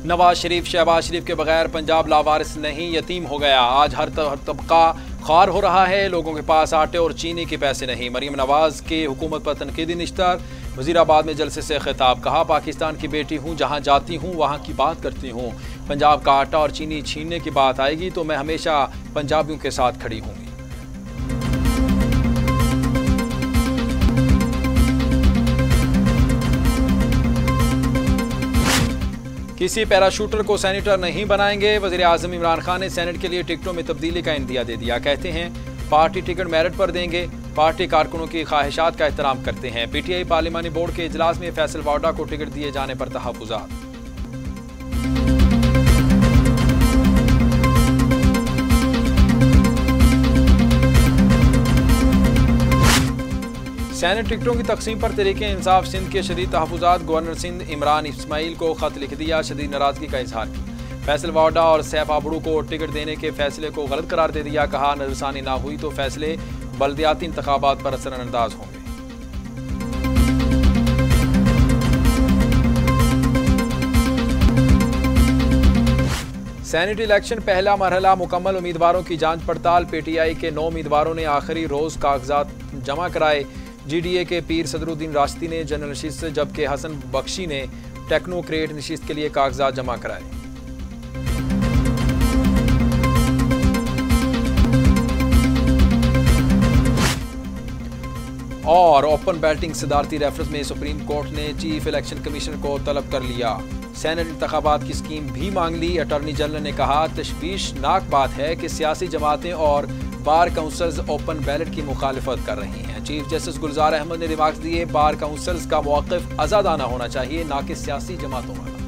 नवाज़ शरीफ, शहबाज शरीफ के बगैर पंजाब लावारिस नहीं, यतीम हो गया। आज हर तबका खार हो रहा है, लोगों के पास आटे और चीनी के पैसे नहीं। मरीम नवाज़ के हुकूमत पर तनकीदी निश्तर, वजीराबाद में जलसे से खिताब। कहा, पाकिस्तान की बेटी हूँ, जहाँ जाती हूँ, वहाँ की बात करती हूँ। पंजाब का आटा और चीनी छीनने की बात आएगी तो मैं हमेशा पंजाबियों के साथ खड़ी हूँगी किसी पैराशूटर को सेनेटर नहीं बनाएँगे। वज़ीर अजम इमरान खान ने सैनेट के लिए टिकटों में तब्दीली का इंदिया दे दिया। कहते हैं, पार्टी टिकट मेरिट पर देंगे। पार्टी कारकुनों की ख्वाहिशात का एहतराम करते हैं। पीटीआई पार्लिमानी बोर्ड के इजलास में फैसल वाडा को टिकट दिए जाने पर तहफात सैनिक टिकटों की तकसीम पर तरीके इंसाफ सिंध के शदीद तहफात गवर्नर सिंध इमरान इसमाइल को खत लिख दिया, शदीद नाराज़गी का इजहार किया। फैसल वाडा और सैफ आबड़ू को टिकट देने के फैसले को गलत करार दे दिया, कहा नजरसानी ना हुई तो फैसले बल्दियाती इंतबात पर असरअंदाज होंगे। सैनिट इलेक्शन पहला मरहला, मुकम्मल उम्मीदवारों की जाँच पड़ताल, पीटीआई के नौ उम्मीदवारों ने आखिरी रोज कागजात जमा कराए। जीडीए के पीर सदरुद्दीन रास्ती ने जनरल नशिस्त जबकि हसन बख्शी ने टेक्नोक्रेट नशीत के लिए कागजात जमा कराए। और ओपन बैटिंग सदारती रेफरेंस में सुप्रीम कोर्ट ने चीफ इलेक्शन कमीशनर को तलब कर लिया। सैनट इंतबात की स्कीम भी मांग ली। अटॉर्नी जनरल ने कहा, तशवीशनाक बात है कि सियासी जमातें और बार काउंसल्स ओपन बैलेट की मुखालफत कर रही हैं। चीफ जस्टिस गुलजार अहमद ने रिमार्क्स दिए, बार काउंसल्स का मौकफ आज़ादाना होना चाहिए, ना कि सियासी जमातों वाला